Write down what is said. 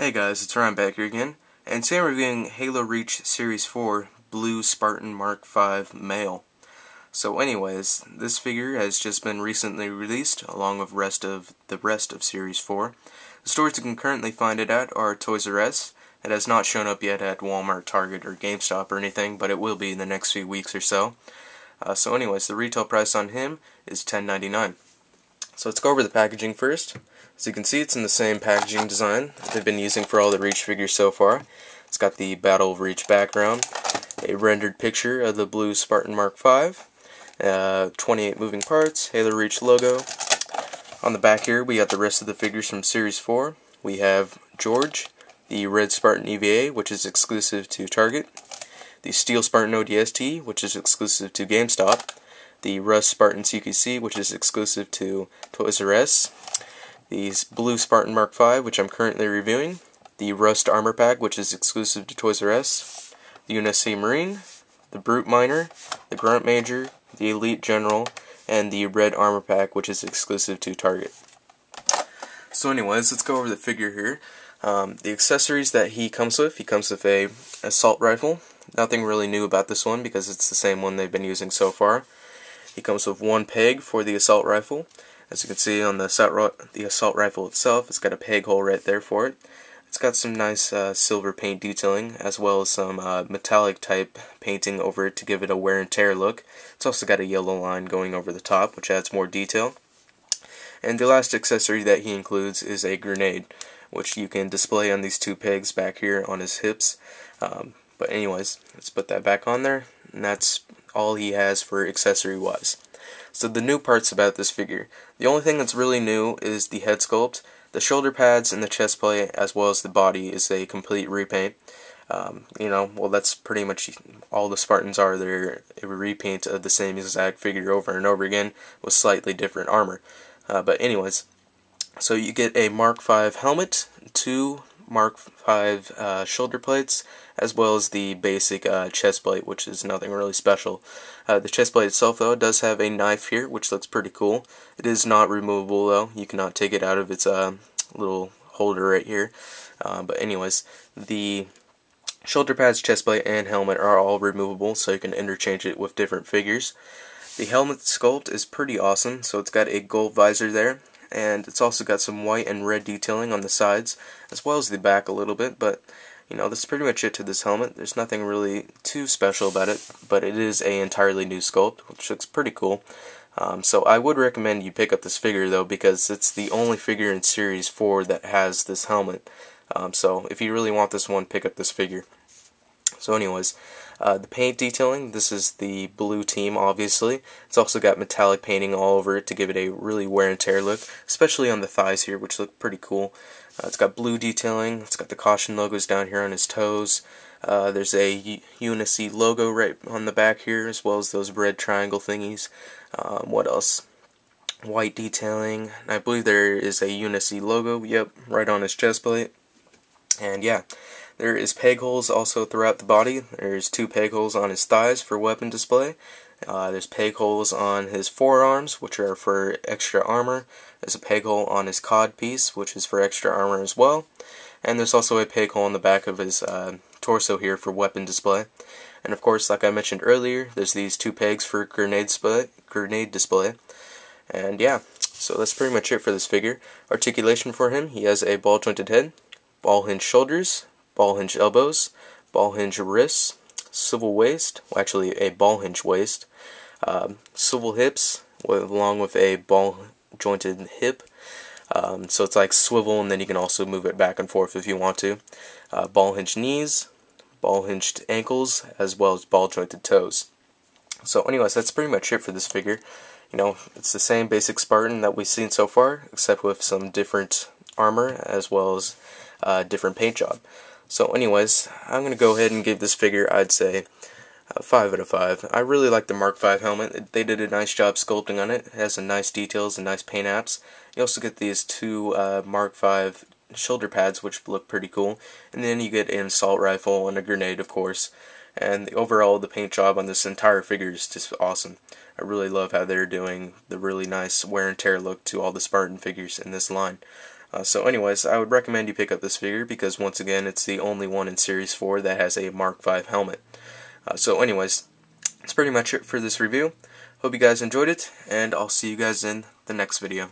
Hey guys, it's Ryan back here again, and today I'm reviewing Halo Reach Series 4 Blue Spartan Mark V Male. So anyways, this figure has just been recently released, along with rest of the rest of Series 4. The stores you can currently find it at are Toys R Us. It has not shown up yet at Walmart, Target, or GameStop or anything, but it will be in the next few weeks or so. Uh, so anyways, the retail price on him is $10.99. So let's go over the packaging first. As you can see, it's in the same packaging design they've been using for all the Reach figures so far. It's got the Battle of Reach background, a rendered picture of the blue Spartan Mark V, uh, 28 moving parts, Halo Reach logo. On the back here, we got the rest of the figures from Series 4. We have George, the red Spartan EVA, which is exclusive to Target, the steel Spartan ODST, which is exclusive to GameStop, the Rust Spartan CQC, which is exclusive to Toys R Us, the Blue Spartan Mark V, which I'm currently reviewing, the Rust Armor Pack, which is exclusive to Toys R Us, the UNSC Marine, the Brute Minor, the Grunt Major, the Elite General, and the Red Armor Pack, which is exclusive to Target. So anyways, let's go over the figure here. Um, the accessories that he comes with, he comes with a assault rifle. Nothing really new about this one because it's the same one they've been using so far. He comes with one peg for the assault rifle. As you can see on the assault, the assault rifle itself, it's got a peg hole right there for it. It's got some nice uh, silver paint detailing, as well as some uh, metallic type painting over it to give it a wear and tear look. It's also got a yellow line going over the top, which adds more detail. And the last accessory that he includes is a grenade, which you can display on these two pegs back here on his hips. Um, but anyways, let's put that back on there, and that's all he has for accessory wise. So the new parts about this figure. The only thing that's really new is the head sculpt. The shoulder pads and the chest plate, as well as the body, is a complete repaint. Um, you know, well, that's pretty much all the Spartans are. They're a repaint of the same exact figure over and over again with slightly different armor. Uh, but anyways, so you get a Mark V helmet, two Mark V uh, shoulder plates, as well as the basic uh, chest plate, which is nothing really special. Uh, the chest plate itself, though, does have a knife here, which looks pretty cool. It is not removable, though. You cannot take it out of its uh, little holder right here. Uh, but anyways, the shoulder pads, chest plate, and helmet are all removable, so you can interchange it with different figures. The helmet sculpt is pretty awesome, so it's got a gold visor there, and it's also got some white and red detailing on the sides, as well as the back a little bit, but you know, that's pretty much it to this helmet. There's nothing really too special about it, but it is a entirely new sculpt, which looks pretty cool. Um, so I would recommend you pick up this figure though, because it's the only figure in Series 4 that has this helmet. Um, so if you really want this one, pick up this figure. So anyways, uh, the paint detailing, this is the blue team obviously. It's also got metallic painting all over it to give it a really wear and tear look, especially on the thighs here, which look pretty cool. Uh, it's got blue detailing, it's got the caution logos down here on his toes. Uh, there's a UNSC logo right on the back here, as well as those red triangle thingies. Um, what else? White detailing. I believe there is a UNSC logo, yep, right on his chest plate. And yeah, there is peg holes also throughout the body. There's two peg holes on his thighs for weapon display. Uh, there's peg holes on his forearms, which are for extra armor. There's a peg hole on his cod piece, which is for extra armor as well. And there's also a peg hole on the back of his uh, torso here for weapon display. And of course, like I mentioned earlier, there's these two pegs for grenade. Grenade display. And yeah, so that's pretty much it for this figure. Articulation for him, he has a ball jointed head, ball-hinged shoulders, ball hinge elbows, ball hinge wrists, swivel waist, well, actually a ball hinge waist, um, swivel hips, with, along with a ball jointed hip. Um, so it's like swivel, and then you can also move it back and forth if you want to. Uh, ball hinged knees, ball hinged ankles, as well as ball jointed toes. So, anyways, that's pretty much it for this figure. You know, it's the same basic Spartan that we've seen so far, except with some different armor as well as uh, different paint job. So anyways, I'm going to go ahead and give this figure, I'd say, uh, 5 out of 5. I really like the Mark V helmet. They did a nice job sculpting on it. It has some nice details and nice paint apps. You also get these two uh, Mark V shoulder pads, which look pretty cool. And then you get an assault rifle and a grenade, of course. And the, overall, the paint job on this entire figure is just awesome. I really love how they're doing the really nice wear and tear look to all the Spartan figures in this line. Uh, so anyways, I would recommend you pick up this figure because once again, it's the only one in Series 4 that has a Mark V helmet. Uh, so anyways, that's pretty much it for this review. Hope you guys enjoyed it, and I'll see you guys in the next video.